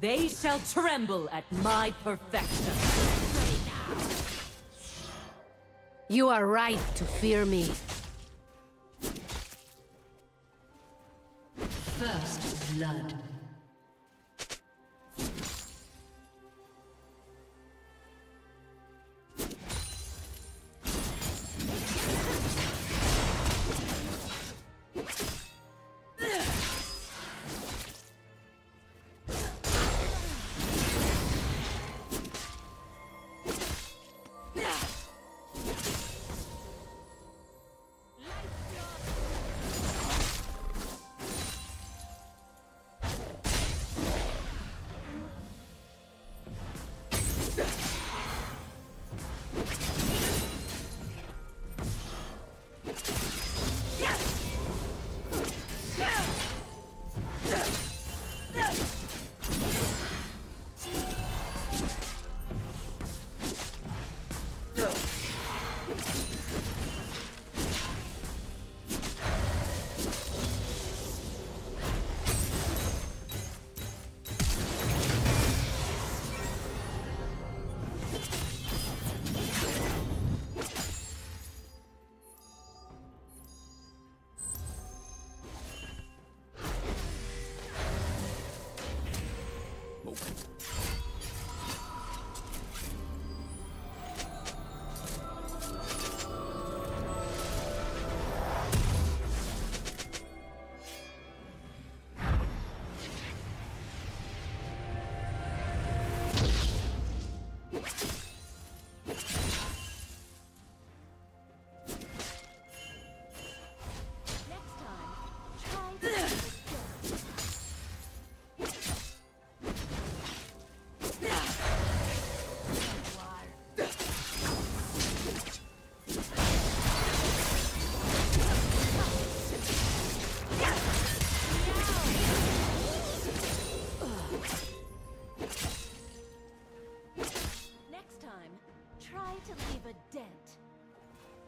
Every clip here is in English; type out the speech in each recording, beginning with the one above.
They shall tremble at my perfection. You are right to fear me. First blood.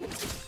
you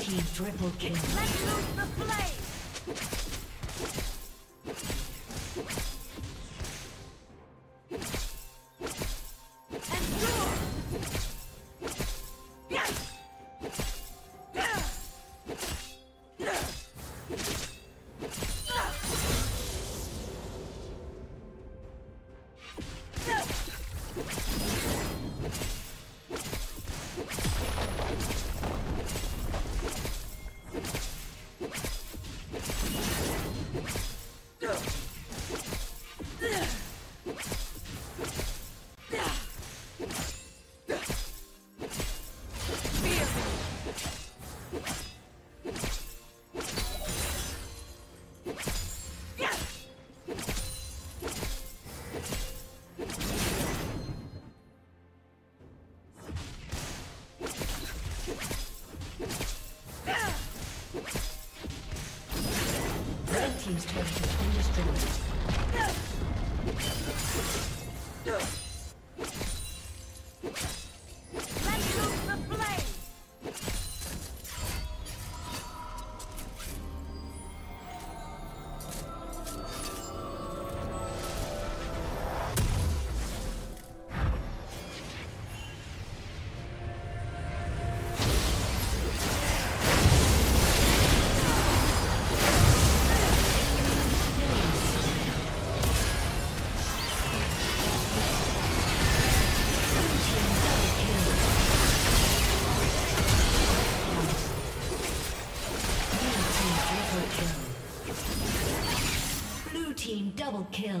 Team triple kill. Let loose the flame! Double kill.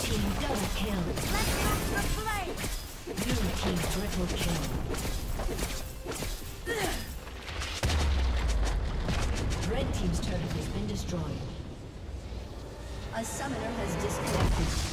team double kill. Let's back the play. Blue team triple kill. Red team's turret has been destroyed. A summoner has disconnected.